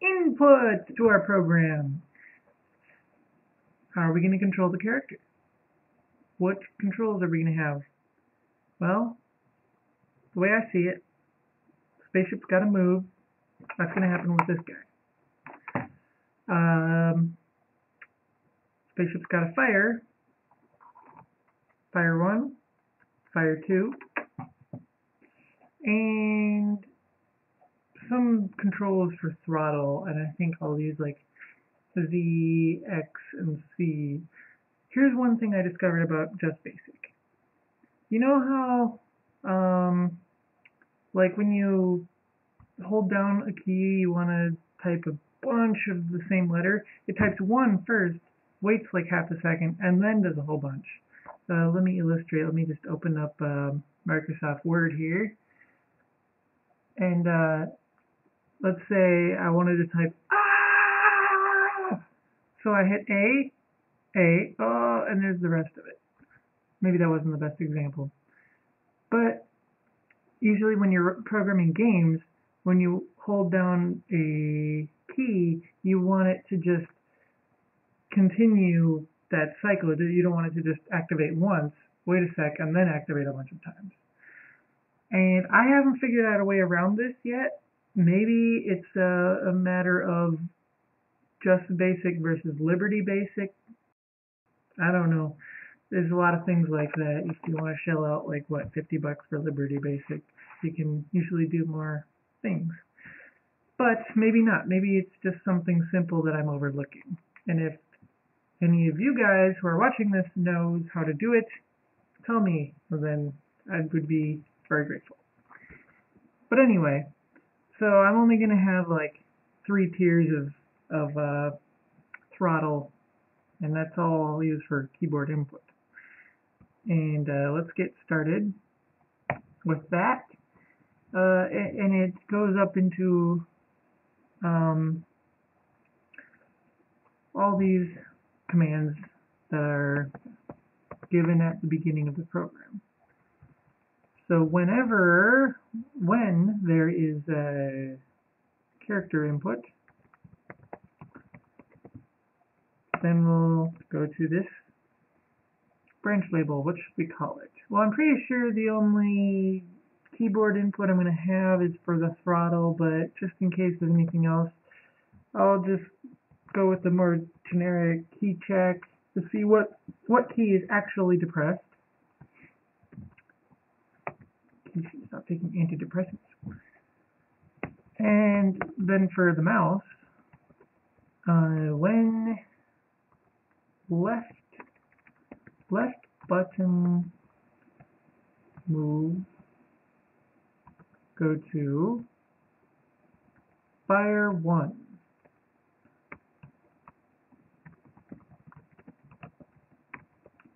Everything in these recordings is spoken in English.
input to our program. How are we going to control the character? What controls are we going to have? Well, the way I see it, spaceship's got to move. That's going to happen with this guy. Um, spaceship's got to fire. Fire 1, Fire 2, and some controls for throttle, and I think I'll use like Z, X, and C. Here's one thing I discovered about Just Basic. You know how, um, like when you hold down a key, you want to type a bunch of the same letter, it types one first, waits like half a second, and then does a whole bunch. Uh, let me illustrate. Let me just open up uh, Microsoft Word here. And uh, let's say I wanted to type ah! So I hit A, A, oh, and there's the rest of it. Maybe that wasn't the best example. But usually when you're programming games, when you hold down a key, you want it to just continue that cycle. You don't want it to just activate once, wait a sec, and then activate a bunch of times. And I haven't figured out a way around this yet. Maybe it's a, a matter of Just BASIC versus Liberty BASIC. I don't know. There's a lot of things like that. If you want to shell out like what 50 bucks for Liberty BASIC, you can usually do more things. But maybe not. Maybe it's just something simple that I'm overlooking. And if any of you guys who are watching this knows how to do it, tell me, then I would be very grateful. But anyway, so I'm only going to have like three tiers of, of uh, throttle, and that's all I'll use for keyboard input. And uh, let's get started with that. Uh, and it goes up into um, all these commands that are given at the beginning of the program. So whenever, when there is a character input, then we'll go to this branch label. What should we call it? Well, I'm pretty sure the only keyboard input I'm going to have is for the throttle, but just in case there's anything else, I'll just go with the more generic key check to see what, what key is actually depressed. Taking antidepressants. And then for the mouse, uh, when left left button move, go to fire 1.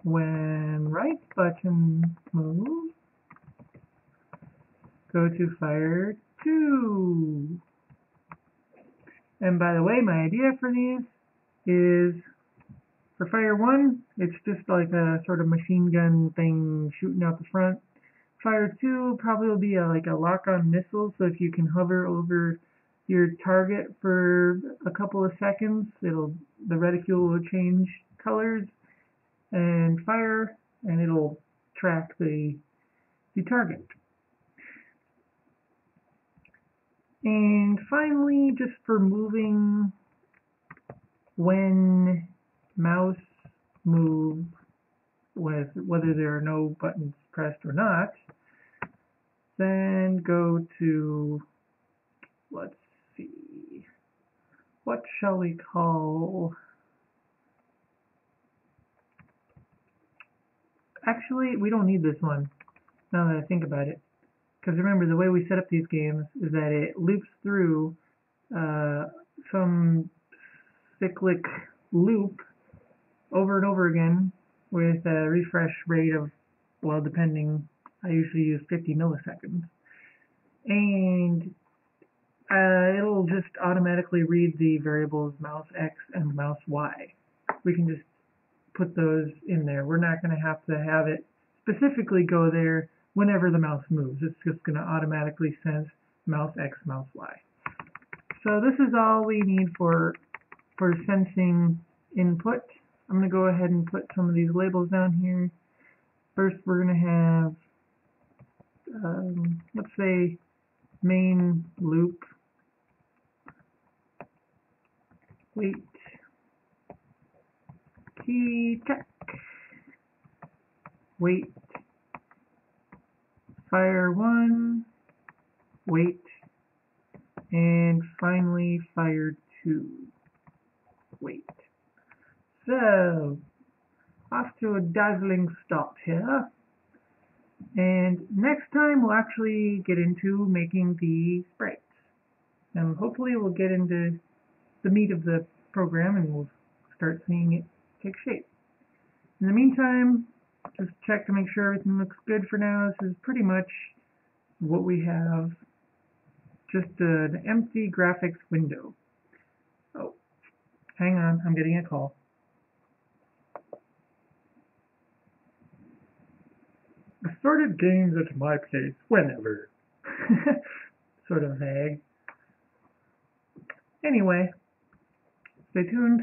When right button moves, go to fire 2. And by the way, my idea for these is for fire 1, it's just like a sort of machine gun thing shooting out the front. Fire 2 probably will be a, like a lock-on missile, so if you can hover over your target for a couple of seconds, it'll the reticule will change colors and fire, and it'll track the, the target. And finally, just for moving when mouse move with whether there are no buttons pressed or not, then go to, let's see, what shall we call Actually, we don't need this one, now that I think about it. Because remember, the way we set up these games is that it loops through uh, some cyclic loop over and over again with a refresh rate of, well, depending, I usually use 50 milliseconds. And uh, it'll just automatically read the variables mouse X and mouse Y. We can just put those in there. We're not going to have to have it specifically go there whenever the mouse moves. It's just going to automatically sense mouse X, mouse Y. so this is all we need for for sensing input. I'm going to go ahead and put some of these labels down here. First, we're going to have, um, let's say, main loop, wait, key check, wait, fire one, wait, and finally fire two, wait. So, off to a dazzling start here. And next time we'll actually get into making the sprites. And hopefully we'll get into the meat of the program and we'll start seeing it take shape. In the meantime, just check to make sure everything looks good for now. This is pretty much what we have. Just an empty graphics window. Oh, hang on, I'm getting a call. Assorted games at my place whenever. sort of vague. Anyway, stay tuned.